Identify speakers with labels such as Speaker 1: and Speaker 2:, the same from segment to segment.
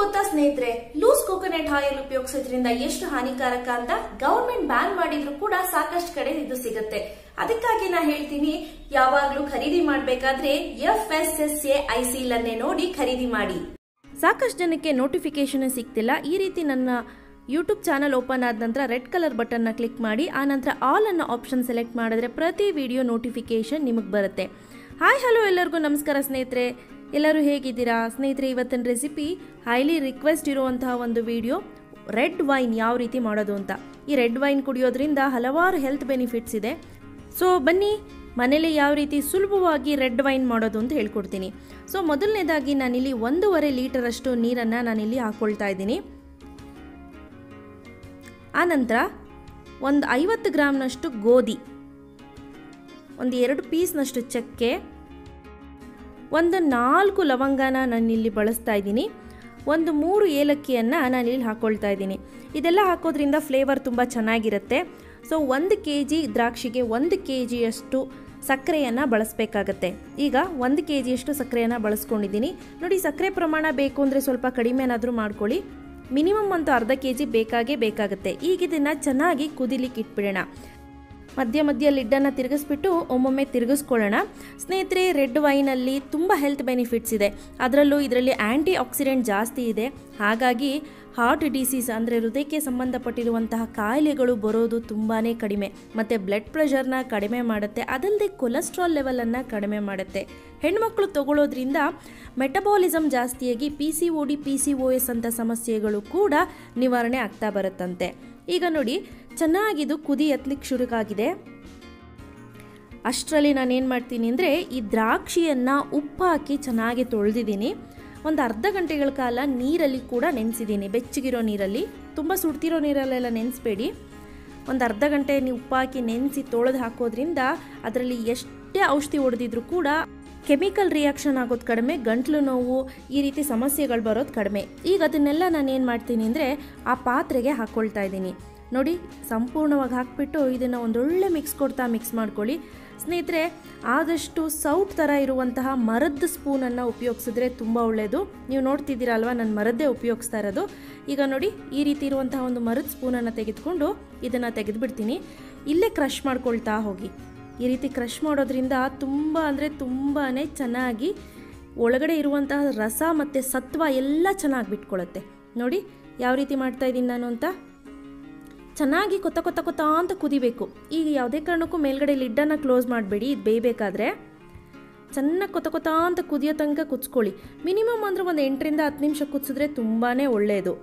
Speaker 1: ಗೊತ್ತಾ ಸ್ನೇಹಿತರೆ loose coconut oil ಉಪಯೋಗಿಸೋದ್ರಿಂದ ಎಷ್ಟು ಹಾನಿಕಾರಕ ಅಂತ ಗವರ್ಮೆಂಟ್ ಬ್ಯಾನ್ ಮಾಡಿದ್ರು ಕೂಡ ಸಾಕಷ್ಟು ಕಡೆ ಇದು ಸಿಗುತ್ತೆ. ಅದಕ್ಕಾಗಿ ನಾ ಹೇಳ್ತೀನಿ, ಯಾವಾಗ್ಲೂ ಖರೀದಿ ಮಾಡಬೇಕಾದ್ರೆ F S S A I ಅನ್ನೇ ನೋಡಿ ಖರೀದಿ ಮಾಡಿ. ಸಾಕಷ್ಟು ಜನಕ್ಕೆ ನೋಟಿಫಿಕೇಶನ್ ಸಿಗ್ತಿಲ್ಲ. ಈ ರೀತಿ ನನ್ನ ಯೂಟ್ಯೂಬ್ ಚಾನಲ್ ಓಪನ್ ಆದ ನಂತರ ರೆಡ್ ಕಲರ್ ಬಟನ್ನ ಕ್ಲಿಕ್ ಮಾಡಿ, ಆ ನಂತರ ಆಲ್ ಅನ್ನೋ ಆಪ್ಷನ್ ಸೆಲೆಕ್ಟ್ ಮಾಡಿದ್ರೆ ಪ್ರತಿ ವಿಡಿಯೋ ನೋಟಿಫಿಕೇಶನ್ ನಿಮಗೆ ಬರುತ್ತೆ. ಹಾಯ್ ಹಲೋ ಎಲ್ಲರಿಗೂ ನಮಸ್ಕಾರ ಸ್ನೇಹಿತರೆ. ಎಲ್ಲರೂ ಹೇಗಿದ್ದೀರಾ? ಸ್ನೇಹಿತರೆ, ಇವತ್ತಿನ ರೆಸಿಪಿ ಹೈಲಿ ರಿಕ್ವೆಸ್ಟ್ ಇರುವಂತಹ ಒಂದು ವಿಡಿಯೋ ರೆಡ್ ವೈನ್ ಯಾವ ರೀತಿ ಮಾಡೋದು ಅಂತ. ಈ ರೆಡ್ ವೈನ್ ಕುಡಿಯೋದ್ರಿಂದ ಹಲವಾರು ಹೆಲ್ತ್ ಬೆನಿಫಿಟ್ಸ್ ಇದೆ. ಸೊ ಬನ್ನಿ ಮನೇಲಿ ಯಾವ ರೀತಿ ಸುಲಭವಾಗಿ ರೆಡ್ ವೈನ್ ಮಾಡೋದು ಅಂತ ಹೇಳ್ಕೊಡ್ತೀನಿ. ಸೊ ಮೊದಲನೇದಾಗಿ ನಾನಿಲ್ಲಿ ಒಂದೂವರೆ ಲೀಟರಷ್ಟು ನೀರನ್ನು ನಾನಿಲ್ಲಿ ಹಾಕ್ಕೊಳ್ತಾ ಇದ್ದೀನಿ. ಆನಂತರ ಒಂದು ಐವತ್ತು ಗ್ರಾಮ್ನಷ್ಟು ಗೋಧಿ, ಒಂದು ಎರಡು ಪೀಸ್ನಷ್ಟು ಚಕ್ಕೆ ಒಂದು ನಾಲ್ಕು ಲವಂಗನ ನಾನಿಲ್ಲಿ ಬಳಸ್ತಾ ಇದ್ದೀನಿ. ಒಂದು ಮೂರು ಏಲಕ್ಕಿಯನ್ನು ನಾನಿಲ್ಲಿ ಹಾಕ್ಕೊಳ್ತಾ ಇದ್ದೀನಿ. ಇದೆಲ್ಲ ಹಾಕೋದ್ರಿಂದ ಫ್ಲೇವರ್ ತುಂಬ ಚೆನ್ನಾಗಿರುತ್ತೆ. ಸೊ ಒಂದು ಕೆ ಜಿ ದ್ರಾಕ್ಷಿಗೆ ಒಂದು ಕೆ ಜಿಯಷ್ಟು ಸಕ್ಕರೆಯನ್ನು ಬಳಸಬೇಕಾಗತ್ತೆ. ಈಗ ಒಂದು ಕೆ ಜಿಯಷ್ಟು ಸಕ್ಕರೆಯನ್ನು ಬಳಸ್ಕೊಂಡಿದ್ದೀನಿ. ನೋಡಿ, ಸಕ್ಕರೆ ಪ್ರಮಾಣ ಬೇಕು ಅಂದರೆ ಸ್ವಲ್ಪ ಕಡಿಮೆ ಏನಾದರೂ ಮಾಡ್ಕೊಳ್ಳಿ. ಮಿನಿಮಮ್ ಅಂತೂ ಅರ್ಧ ಕೆ ಜಿ ಬೇಕಾಗೇ ಬೇಕಾಗುತ್ತೆ. ಈಗ ಇದನ್ನು ಚೆನ್ನಾಗಿ ಕುದಿಲಿಕ್ಕೆ ಇಟ್ಬಿಡೋಣ. ಮಧ್ಯ ಮಧ್ಯ ಲಿಡ್ಡನ್ನು ತಿರುಗಿಸ್ಬಿಟ್ಟು ಒಮ್ಮೊಮ್ಮೆ ತಿರುಗಿಸ್ಕೊಳ್ಳೋಣ. ಸ್ನೇಹಿತರೆ, ರೆಡ್ ವೈನಲ್ಲಿ ತುಂಬ ಹೆಲ್ತ್ ಬೆನಿಫಿಟ್ಸ್ ಇದೆ. ಅದರಲ್ಲೂ ಇದರಲ್ಲಿ ಆ್ಯಂಟಿ ಆಕ್ಸಿಡೆಂಟ್ ಜಾಸ್ತಿ ಇದೆ. ಹಾಗಾಗಿ ಹಾರ್ಟ್ ಡಿಸೀಸ್ ಅಂದರೆ ಹೃದಯಕ್ಕೆ ಸಂಬಂಧಪಟ್ಟಿರುವಂತಹ ಕಾಯಿಲೆಗಳು ಬರೋದು ತುಂಬಾ ಕಡಿಮೆ. ಮತ್ತು ಬ್ಲಡ್ ಪ್ರೆಷರ್ನ ಕಡಿಮೆ ಮಾಡುತ್ತೆ. ಅದಲ್ಲದೆ ಕೊಲೆಸ್ಟ್ರಾಲ್ ಲೆವೆಲನ್ನು ಕಡಿಮೆ ಮಾಡುತ್ತೆ. ಹೆಣ್ಮಕ್ಳು ತಗೊಳ್ಳೋದ್ರಿಂದ ಮೆಟಬಾಲಿಸಮ್ ಜಾಸ್ತಿಯಾಗಿ P C O D P C O S ಅಂತ ಸಮಸ್ಯೆಗಳು ಕೂಡ ನಿವಾರಣೆ ಆಗ್ತಾ ಬರುತ್ತಂತೆ. ಈಗ ನೋಡಿ, ಚೆನ್ನಾಗಿದು ಕುದಿ ಎತ್ತಲಿಕ್ಕೆ ಶುರುವಾಗಿದೆ ಅಷ್ಟರಲ್ಲಿ ನಾನೇನು ಮಾಡ್ತೀನಿ ಅಂದರೆ ಈ ದ್ರಾಕ್ಷಿಯನ್ನು ಉಪ್ಪು ಹಾಕಿ ಚೆನ್ನಾಗಿ ತೊಳೆದಿದ್ದೀನಿ. ಒಂದು ಅರ್ಧ ಗಂಟೆಗಳ ಕಾಲ ನೀರಲ್ಲಿ ಕೂಡ ನೆನೆಸಿದ್ದೀನಿ. ಬೆಚ್ಚಗಿರೋ ನೀರಲ್ಲಿ. ತುಂಬ ಸುಡ್ತಿರೋ ನೀರಲ್ಲೆಲ್ಲ ನೆನೆಸ್ಬೇಡಿ. ಒಂದು ಅರ್ಧ ಗಂಟೆ ನೀವು ಉಪ್ಪು ಹಾಕಿ ನೆನೆಸಿ ತೊಳೆದು ಹಾಕೋದ್ರಿಂದ ಅದರಲ್ಲಿ ಎಷ್ಟೇ ಔಷಧಿ ಹೊಡೆದಿದ್ರು ಕೂಡ ಕೆಮಿಕಲ್ ರಿಯಾಕ್ಷನ್ ಆಗೋದು ಕಡಿಮೆ, ಗಂಟ್ಲು ನೋವು, ಈ ರೀತಿ ಸಮಸ್ಯೆಗಳು ಬರೋದು ಕಡಿಮೆ. ಈಗ ಅದನ್ನೆಲ್ಲ ನಾನು ಏನು ಮಾಡ್ತೀನಿ ಅಂದರೆ ಆ ಪಾತ್ರೆಗೆ ಹಾಕ್ಕೊಳ್ತಾ ಇದ್ದೀನಿ. ನೋಡಿ, ಸಂಪೂರ್ಣವಾಗಿ ಹಾಕ್ಬಿಟ್ಟು ಇದನ್ನು ಒಂದೊಳ್ಳೆ ಮಿಕ್ಸ್ ಕೊಡ್ತಾ ಮಿಕ್ಸ್ ಮಾಡ್ಕೊಳ್ಳಿ. ಸ್ನೇಹಿತರೆ, ಆದಷ್ಟು ಸೌಟ್ ಥರ ಇರುವಂತಹ ಮರದ ಸ್ಪೂನನ್ನು ಉಪಯೋಗಿಸಿದ್ರೆ ತುಂಬ ಒಳ್ಳೆಯದು ನೀವು ನೋಡ್ತಿದ್ದೀರಲ್ವ ನಾನು ಮರದ್ದೇ ಉಪಯೋಗಿಸ್ತಾ ಇರೋದು. ಈಗ ನೋಡಿ, ಈ ರೀತಿ ಇರುವಂತಹ ಒಂದು ಮರದ ಸ್ಪೂನನ್ನು ತೆಗೆದುಕೊಂಡು ಇದನ್ನು ತೆಗೆದುಬಿಡ್ತೀನಿ. ಇಲ್ಲೇ ಕ್ರಷ್ ಮಾಡ್ಕೊಳ್ತಾ ಹೋಗಿ. ಈ ರೀತಿ ಕ್ರಷ್ ಮಾಡೋದ್ರಿಂದ ತುಂಬ ಅಂದರೆ ತುಂಬಾ ಚೆನ್ನಾಗಿ ಒಳಗಡೆ ಇರುವಂತಹ ರಸ ಮತ್ತು ಸತ್ವ ಎಲ್ಲ ಚೆನ್ನಾಗಿ ಬಿಟ್ಕೊಳ್ಳುತ್ತೆ ನೋಡಿ, ಯಾವ ರೀತಿ ಮಾಡ್ತಾ ಇದ್ದೀನಿ ನಾನು ಅಂತ. ಚೆನ್ನಾಗಿ ಕೊತ್ತ ಕೊತ್ತ ಕೊತ್ತ ಅಂತ ಕುದಿಬೇಕು. ಈಗ ಯಾವುದೇ ಕಾರಣಕ್ಕೂ ಮೇಲ್ಗಡೆ ಲಿಡ್ಡನ್ನು ಕ್ಲೋಸ್ ಮಾಡಬೇಡಿ, ಇದು ಬೇಯಬೇಕಾದ್ರೆ. ಚೆನ್ನಾಗಿ ಕೊತ್ತ ಕೊತ್ತ ಅಂತ ಕುದಿಯೋ ತನಕ ಕುಚ್ಕೊಳ್ಳಿ ಮಿನಿಮಮ್ ಅಂದರೆ ಒಂದು ಎಂಟರಿಂದ ಹತ್ತು ನಿಮಿಷ ಕುದಿಸಿದ್ರೆ ತುಂಬಾ ಒಳ್ಳೆಯದು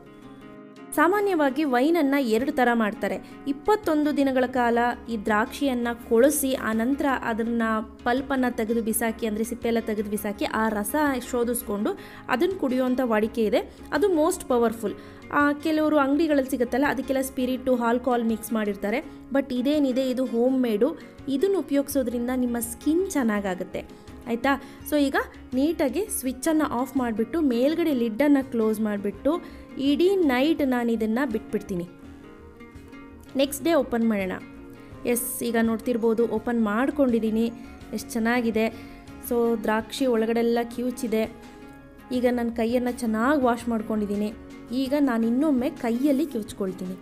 Speaker 1: ಸಾಮಾನ್ಯವಾಗಿ ವೈನನ್ನು ಎರಡು ಥರ ಮಾಡ್ತಾರೆ. ಇಪ್ಪತ್ತೊಂದು ದಿನಗಳ ಕಾಲ ಈ ದ್ರಾಕ್ಷಿಯನ್ನು ಕೊಳಸಿ, ಆ ನಂತರ ಅದನ್ನು ಪಲ್ಪನ್ನು ತೆಗೆದು ಬಿಸಾಕಿ, ಅಂದರೆ ಸಿಪ್ಪೆಲ್ಲ ತೆಗೆದು ಬಿಸಾಕಿ, ಆ ರಸ ಶೋಧಿಸ್ಕೊಂಡು ಅದನ್ನು ಕುಡಿಯುವಂಥ ವಾಡಿಕೆ ಇದೆ. ಅದು ಮೋಸ್ಟ್ ಪವರ್ಫುಲ್. ಕೆಲವರು ಅಂಗಡಿಗಳಲ್ಲಿ ಸಿಗುತ್ತಲ್ಲ, ಅದಕ್ಕೆಲ್ಲ ಸ್ಪಿರಿಟು ಆಲ್ಕೋಹಾಲ್ ಮಿಕ್ಸ್ ಮಾಡಿರ್ತಾರೆ. ಬಟ್ ಇದೇನಿದೆ, ಇದು ಹೋಮ್ ಮೇಡು. ಇದನ್ನು ಉಪಯೋಗಿಸೋದ್ರಿಂದ ನಿಮ್ಮ ಸ್ಕಿನ್ ಚೆನ್ನಾಗಾಗುತ್ತೆ. ಆಯಿತಾ? ಸೊ ಈಗ ನೀಟಾಗಿ ಸ್ವಿಚ್ಚನ್ನು ಆಫ್ ಮಾಡಿಬಿಟ್ಟು ಮೇಲ್ಗಡೆ ಲಿಡ್ಡನ್ನು ಕ್ಲೋಸ್ ಮಾಡಿಬಿಟ್ಟು ಇಡೀ ನೈಟ್ ನಾನು ಇದನ್ನು ಬಿಟ್ಬಿಡ್ತೀನಿ. ನೆಕ್ಸ್ಟ್ ಡೇ ಓಪನ್ ಮಾಡೋಣ. ಎಸ್ ಈಗ ನೋಡ್ತಿರ್ಬೋದು ಓಪನ್ ಮಾಡ್ಕೊಂಡಿದ್ದೀನಿ ಎಷ್ಟು ಚೆನ್ನಾಗಿದೆ. ಸೊ ದ್ರಾಕ್ಷಿ ಒಳಗಡೆಲ್ಲ ಕ್ಯೂಚಿದೆ ಈಗ ನನ್ನ ಕೈಯನ್ನು ಚೆನ್ನಾಗಿ ವಾಶ್ ಮಾಡ್ಕೊಂಡಿದ್ದೀನಿ ಈಗ ನಾನು ಇನ್ನೊಮ್ಮೆ ಕೈಯಲ್ಲಿ ಕಿವುಚ್ಕೊಳ್ತೀನಿ.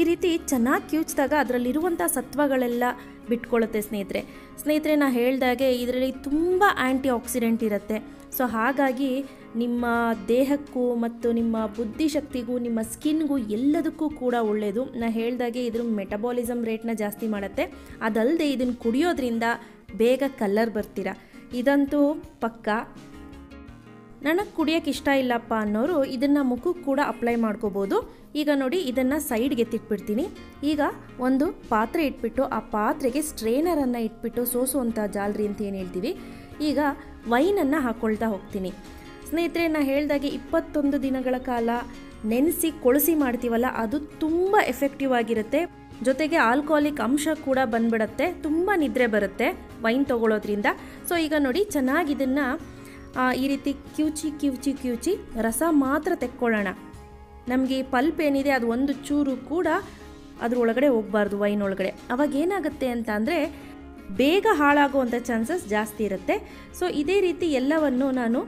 Speaker 1: ಈ ರೀತಿ ಚೆನ್ನಾಗಿ ಕಿವುಚಿದಾಗ ಅದರಲ್ಲಿರುವಂಥ ಸತ್ವಗಳೆಲ್ಲ ಬಿಟ್ಕೊಳ್ಳುತ್ತೆ ಸ್ನೇಹಿತರೆ. ಸ್ನೇಹಿತರೆ ನಾನು ಹೇಳ್ದಾಗೆ ಇದರಲ್ಲಿ ತುಂಬ ಆ್ಯಂಟಿ ಆಕ್ಸಿಡೆಂಟ್ ಇರುತ್ತೆ. ಸೊ, ಹಾಗಾಗಿ ನಿಮ್ಮ ದೇಹಕ್ಕೂ ಮತ್ತು ನಿಮ್ಮ ಬುದ್ಧಿಶಕ್ತಿಗೂ, ನಿಮ್ಮ ಸ್ಕಿನ್ಗೂ ಎಲ್ಲದಕ್ಕೂ ಕೂಡ ಒಳ್ಳೆಯದು ನಾನು ಹೇಳ್ದಾಗೆ ಇದ್ರ ಮೆಟಬಾಲಿಸಮ್ ರೇಟ್ನ ಜಾಸ್ತಿ ಮಾಡುತ್ತೆ. ಅದಲ್ಲದೆ ಇದನ್ನು ಕುಡಿಯೋದ್ರಿಂದ ಬೇಗ ಕಲ್ಲರ್ ಬರ್ತೀರಾ. ಇದಂತೂ ಪಕ್ಕ. ನನಗೆ ಕುಡಿಯೋಕೆ ಇಷ್ಟ ಇಲ್ಲಪ್ಪ ಅನ್ನೋರು ಇದನ್ನು ಮುಖಕ್ಕೆ ಕೂಡ ಅಪ್ಲೈ ಮಾಡ್ಕೋಬೋದು. ಈಗ ನೋಡಿ, ಇದನ್ನು ಸೈಡ್ಗೆ ಎತ್ತಿಟ್ಬಿಡ್ತೀನಿ ಈಗ ಒಂದು ಪಾತ್ರೆ ಇಟ್ಬಿಟ್ಟು, ಆ ಪಾತ್ರೆಗೆ ಸ್ಟ್ರೇನರನ್ನು ಇಟ್ಬಿಟ್ಟು ಸೋಸುವಂಥ ಜಾಲರಿ ಅಂತ ಏನು ಹೇಳ್ತೀವಿ? ಈಗ ವೈನನ್ನು ಹಾಕ್ಕೊಳ್ತಾ ಹೋಗ್ತೀನಿ. ಸ್ನೇಹಿತರೆ ನಾನು ಹೇಳ್ದಾಗೆ ಇಪ್ಪತ್ತೊಂದು ದಿನಗಳ ಕಾಲ ನೆನೆಸಿ ಕೊಳಸಿ ಮಾಡ್ತೀವಲ್ಲ, ಅದು ತುಂಬ ಎಫೆಕ್ಟಿವ್ ಆಗಿರುತ್ತೆ. ಜೊತೆಗೆ ಆಲ್ಕೋಹಾಲಿಕ್ ಅಂಶ ಕೂಡ ಬಂದ್ಬಿಡತ್ತೆ, ತುಂಬ ನಿದ್ರೆ ಬರುತ್ತೆ ವೈನ್ ತೊಗೊಳೋದ್ರಿಂದ. ಸೊ ಈಗ ನೋಡಿ, ಚೆನ್ನಾಗಿ ಇದನ್ನು ಈ ರೀತಿ ಕ್ಯೂಚಿ ಕ್ಯೂಚಿ ಕ್ಯೂಚಿ ರಸ ಮಾತ್ರ ತೆಕ್ಕೊಳ್ಳೋಣ. ನಮಗೆ ಪಲ್ಪ್ ಏನಿದೆ, ಅದು ಒಂದು ಚೂರು ಕೂಡ ಅದ್ರ ಒಳಗಡೆ ಹೋಗಬಾರ್ದು ವೈನ್ ಒಳಗಡೆ. ಅವಾಗ ಏನಾಗುತ್ತೆ ಅಂತ ಅಂದರೆ, ಬೇಗ ಹಾಳಾಗುವಂಥ ಚಾನ್ಸಸ್ ಜಾಸ್ತಿ ಇರುತ್ತೆ. ಸೊ ಇದೇ ರೀತಿ ಎಲ್ಲವನ್ನು ನಾನು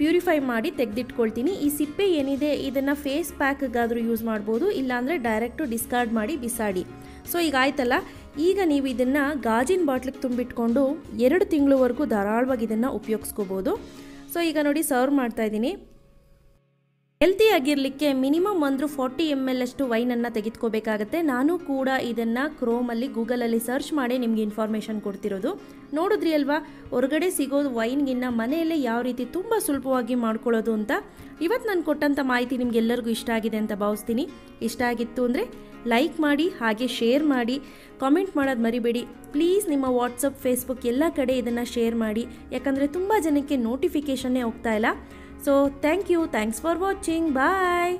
Speaker 1: ಪ್ಯೂರಿಫೈ ಮಾಡಿ ತೆಗೆದಿಟ್ಕೊಳ್ತೀನಿ. ಈ ಸಿಪ್ಪೆ ಏನಿದೆ, ಇದನ್ನು ಫೇಸ್ ಪ್ಯಾಕ್ಗಾದರೂ ಯೂಸ್ ಮಾಡ್ಬೋದು, ಇಲ್ಲಾಂದರೆ ಡೈರೆಕ್ಟು ಡಿಸ್ಕಾರ್ಡ್ ಮಾಡಿ ಬಿಸಾಡಿ. ಸೊ, ಈಗ ಆಯ್ತಲ್ಲ? ಈಗ ನೀವು ಇದನ್ನು ಗಾಜಿನ ಬಾಟ್ಲಿಗೆ ತುಂಬಿಟ್ಕೊಂಡು ಎರಡು ತಿಂಗಳವರೆಗೂ ಧಾರಾಳವಾಗಿ ಇದನ್ನು ಉಪಯೋಗಿಸ್ಕೋಬೋದು. ಸೊ, ಈಗ ನೋಡಿ ಸರ್ವ್ ಮಾಡ್ತಾ ಇದ್ದೀನಿ. ಹೆಲ್ತಿ ಆಗಿರಲಿಕ್ಕೆ ಮಿನಿಮಮ್ ಅಂದರೂ ಫಾರ್ಟಿ ಎಂ ಎಲ್ ಅಷ್ಟು ವೈನನ್ನು ತೆಗೆದುಕೋಬೇಕಾಗತ್ತೆ. ನಾನು ಕೂಡ ಇದನ್ನು ಕ್ರೋಮಲ್ಲಿ ಗೂಗಲಲ್ಲಿ ಸರ್ಚ್ ಮಾಡಿ ನಿಮಗೆ ಇನ್ಫಾರ್ಮೇಷನ್ ಕೊಡ್ತಿರೋದು. ನೋಡಿದ್ರಿ ಅಲ್ವಾ? ಹೊರಗಡೆ ಸಿಗೋದು ವೈನ್ಗಿನ್ನ ಮನೆಯಲ್ಲೇ ಯಾವ ರೀತಿ ತುಂಬ ಸುಲಭವಾಗಿ ಮಾಡ್ಕೊಳ್ಳೋದು ಅಂತ. ಇವತ್ತು ನಾನು ಕೊಟ್ಟಂಥ ಮಾಹಿತಿ ನಿಮಗೆಲ್ಲರಿಗೂ ಇಷ್ಟ ಆಗಿದೆ ಅಂತ ಭಾವಿಸ್ತೀನಿ. ಇಷ್ಟ ಆಗಿತ್ತು ಅಂದರೆ ಲೈಕ್ ಮಾಡಿ, ಹಾಗೆ ಶೇರ್ ಮಾಡಿ ಕಾಮೆಂಟ್ ಮಾಡೋದು ಮರಿಬೇಡಿ. ಪ್ಲೀಸ್ ನಿಮ್ಮ ವಾಟ್ಸಪ್ ಫೇಸ್ಬುಕ್ ಎಲ್ಲ ಕಡೆ ಇದನ್ನು ಶೇರ್ ಮಾಡಿ. ಯಾಕಂದರೆ ತುಂಬ ಜನಕ್ಕೆ ನೋಟಿಫಿಕೇಷನ್ನೇ ಹೋಗ್ತಾ ಇಲ್ಲ. So thank you. Thanks for watching. Bye.